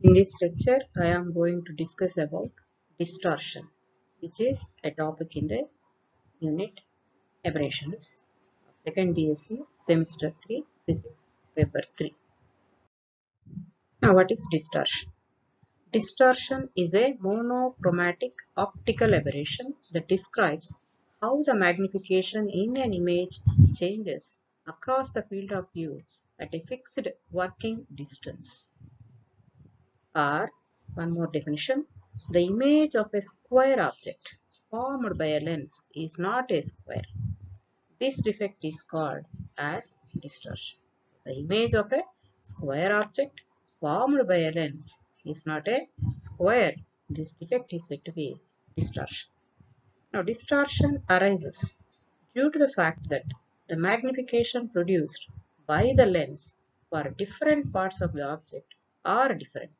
In this lecture, I am going to discuss about distortion, which is a topic in the unit aberrations, second B.Sc, semester 3, physics, paper 3. Now, what is distortion? Distortion is a monochromatic optical aberration that describes how the magnification in an image changes across the field of view at a fixed working distance. Or, one more definition, the image of a square object formed by a lens is not a square. This defect is called as distortion. The image of a square object formed by a lens is not a square. This defect is said to be distortion. Now, distortion arises due to the fact that the magnification produced by the lens for different parts of the object are different.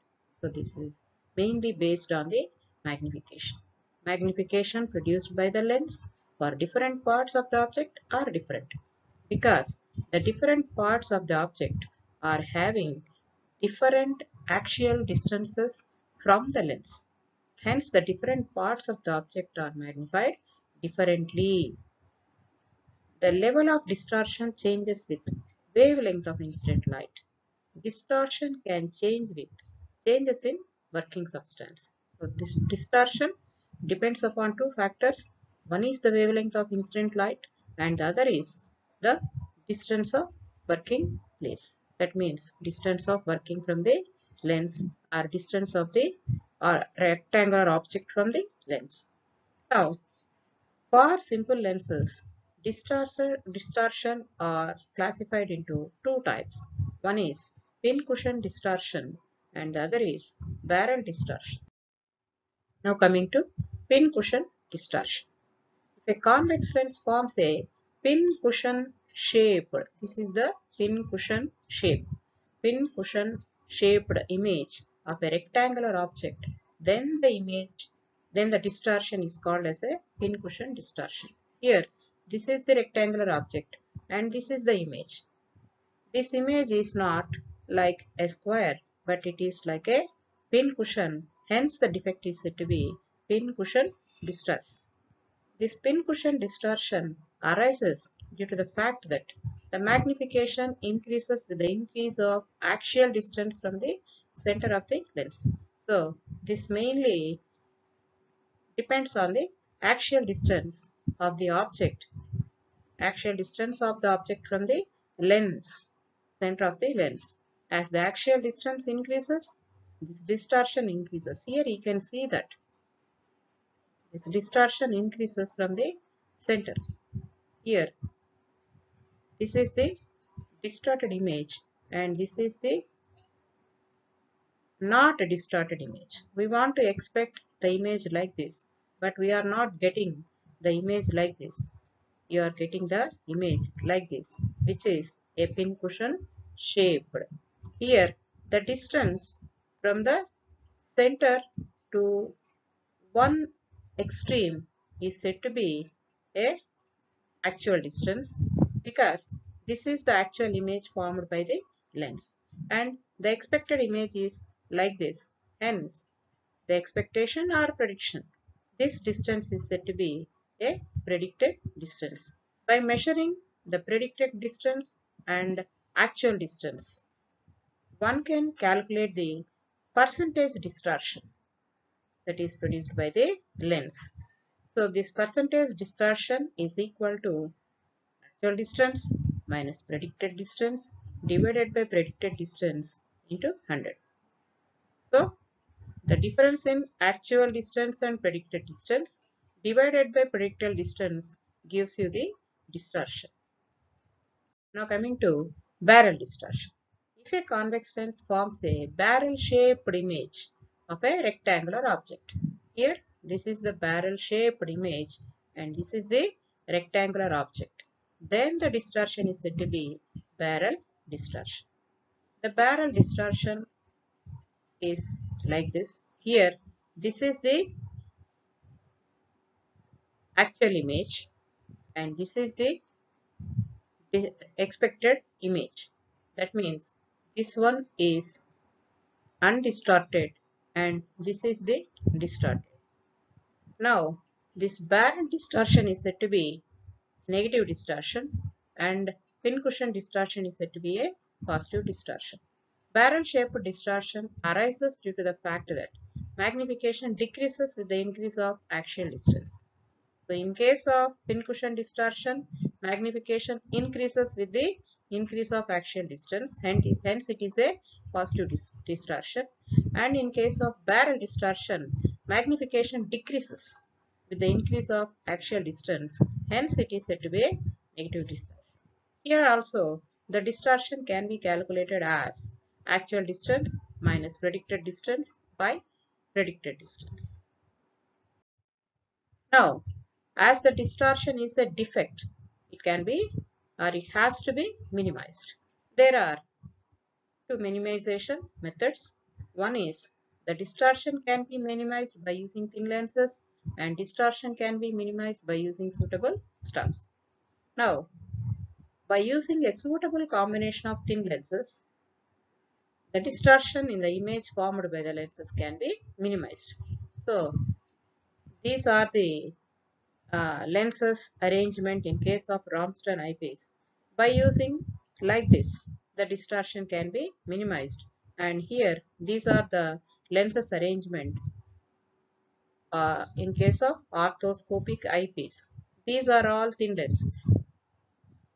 So, this is mainly based on the magnification. Magnification produced by the lens for different parts of the object are different because the different parts of the object are having different axial distances from the lens. Hence, the different parts of the object are magnified differently. The level of distortion changes with wavelength of incident light. Distortion can change with changes in working substance. So, this distortion depends upon two factors. One is the wavelength of incident light and the other is the distance of working place. That means distance of working from the lens or distance of the or rectangular object from the lens. Now, for simple lenses, distortion, distortion are classified into two types. One is pincushion distortion and the other is barrel distortion. Now coming to pin cushion distortion. If a convex lens forms a pin cushion shape, this is the pin cushion shape, pin cushion shaped image of a rectangular object, then the image, then the distortion is called as a pin cushion distortion. Here, this is the rectangular object and this is the image. This image is not like a square, but it is like a pin cushion. Hence, the defect is said to be pin cushion distortion. This pin cushion distortion arises due to the fact that the magnification increases with the increase of axial distance from the center of the lens. So, this mainly depends on the axial distance of the object, axial distance of the object from the lens, center of the lens. As the axial distance increases, this distortion increases. Here you can see that this distortion increases from the center. Here, this is the distorted image and this is the not a distorted image. We want to expect the image like this, but we are not getting the image like this. You are getting the image like this, which is a pincushion shaped. Here, the distance from the center to one extreme is said to be a actual distance because this is the actual image formed by the lens and the expected image is like this. Hence, the expectation or prediction. This distance is said to be a predicted distance. By measuring the predicted distance and actual distance, one can calculate the percentage distortion that is produced by the lens. So, this percentage distortion is equal to actual distance minus predicted distance divided by predicted distance into 100. So, the difference in actual distance and predicted distance divided by predicted distance gives you the distortion. Now coming to barrel distortion. If a convex lens forms a barrel shaped image of a rectangular object. Here this is the barrel shaped image and this is the rectangular object. Then the distortion is said to be barrel distortion. The barrel distortion is like this. Here, this is the actual image and this is the expected image. That means this one is undistorted and this is the distorted. Now this barrel distortion is said to be negative distortion and pincushion distortion is said to be a positive distortion. Barrel shaped distortion arises due to the fact that magnification decreases with the increase of axial distance. So in case of pincushion distortion, magnification increases with the increase of axial distance, hence it is a positive dis distortion. And in case of barrel distortion, magnification decreases with the increase of axial distance, hence it is said to be a negative distortion. Here also, the distortion can be calculated as actual distance minus predicted distance by predicted distance. Now, as the distortion is a defect, it can be or it has to be minimized. There are two minimization methods. One is the distortion can be minimized by using thin lenses and distortion can be minimized by using suitable stops. Now, by using a suitable combination of thin lenses, the distortion in the image formed by the lenses can be minimized. So, these are the uh, lenses arrangement in case of Ramsden eyepiece. By using like this, the distortion can be minimized. And here, these are the lenses arrangement uh, in case of orthoscopic eyepiece. These are all thin lenses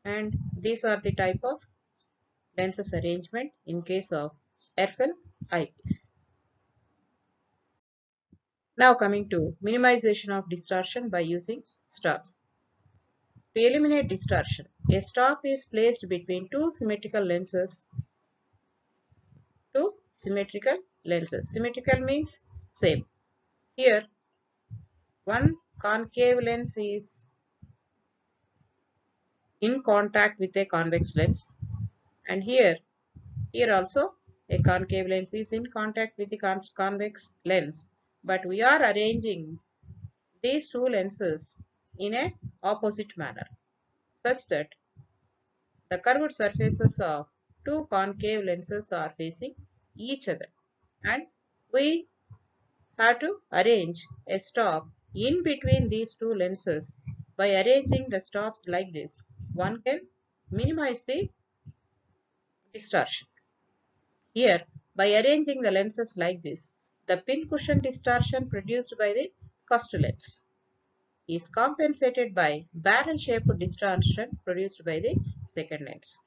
and these are the type of lenses arrangement in case of Erfle eyepiece. Now coming to minimization of distortion by using stops. To eliminate distortion, a stop is placed between two symmetrical lenses. Two symmetrical lenses. Symmetrical means same. Here, one concave lens is in contact with a convex lens and here here also a concave lens is in contact with the convex lens but we are arranging these two lenses in a opposite manner such that the curved surfaces of two concave lenses are facing each other and we have to arrange a stop in between these two lenses by arranging the stops like this one can minimize the distortion. Here, by arranging the lenses like this, the pincushion distortion produced by the lens is compensated by barrel-shaped distortion produced by the second lens.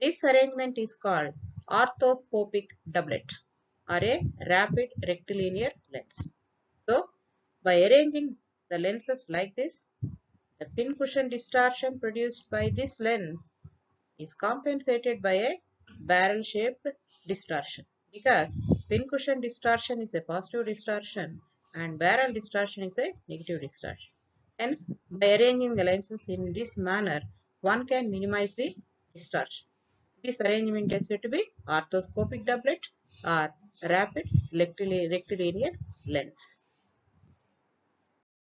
This arrangement is called orthoscopic doublet or a rapid rectilinear lens. So, by arranging the lenses like this, the pincushion distortion produced by this lens is compensated by a barrel-shaped distortion because pincushion distortion is a positive distortion and barrel distortion is a negative distortion. Hence, by arranging the lenses in this manner, one can minimize the distortion. This arrangement is said to be orthoscopic doublet or rapid rectilinear lens.